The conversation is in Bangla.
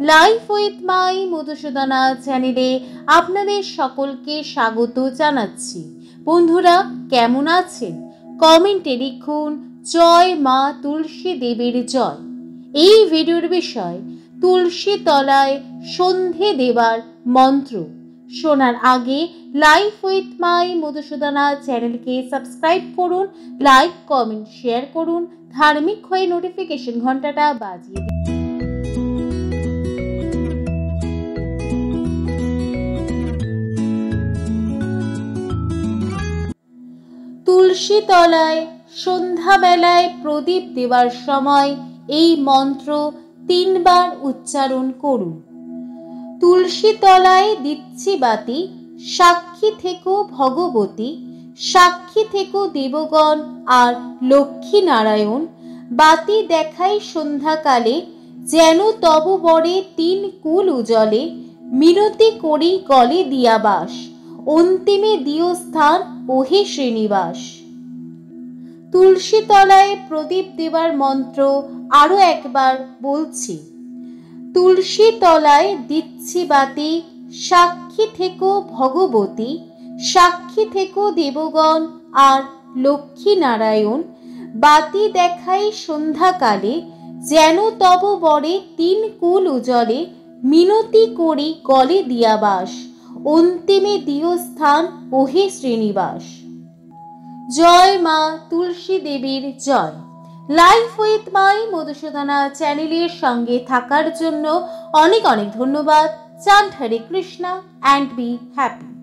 লাইফ উইথ মাই মধুসূদনা চ্যানেলে আপনাদের সকলকে স্বাগত জানাচ্ছি। বন্ধুরা, কেমন আছেন? কমেন্টে লিখুন, জয় মা তুলসী দেবীর জয়। এই ভিডিওর বিষয়, তুলসী তলায় সন্ধে দেবার মন্ত্র। শোনার আগে লাইফ উইথ মাই মধুসূদনা চ্যানেলকে সাবস্ক্রাইব করুন লাইক কমেন্ট শেয়ার করুন, ধার্মিক হয়ে নোটিফিকেশন ঘন্টাটা বাজিয়ে দিন। তুলসী তলায় সন্ধ্যাবেলায় প্রদীপ দেওয়ার সময় এই মন্ত্র তিনবার উচ্চারণ করুন। তুলসী তলায় দিচ্ছি বাতি সাক্ষী থেকো ভগবতী, সাক্ষী থেকো দেবগণ আর লক্ষ্মী নারায়ণ বাতি দেখাই সন্ধ্যাকালে, যেন তব বরে তিন কুল উজলে মিনতি করি গলে দিয়াবাস অন্তিমে দিও স্থান ওহে শ্রীনিবাস। তুলসী তলায় প্রদীপ দেবার মন্ত্র আরও একবার বলছি। তুলসী তলায় দিচ্ছি বাতি, সাক্ষী থেকো ভগবতী, সাক্ষী থেকো দেবগণ আর লক্ষ্মী নারায়ণ বাতি দেখাই সন্ধ্যাকালে, যেন তব বরে তিন কুল উজলে, মিনতি করি গলে দিয়াবাস অন্তিমে দিও স্থান ওহে শ্রীনিবাস। জয় মা তুলসী দেবীর জয়। লাইফ উইথ মাই মধুসূদনা চ্যানেলের সঙ্গে থাকার জন্য অনেক অনেক ধন্যবাদ। চান্ড Hare Krishna and be happy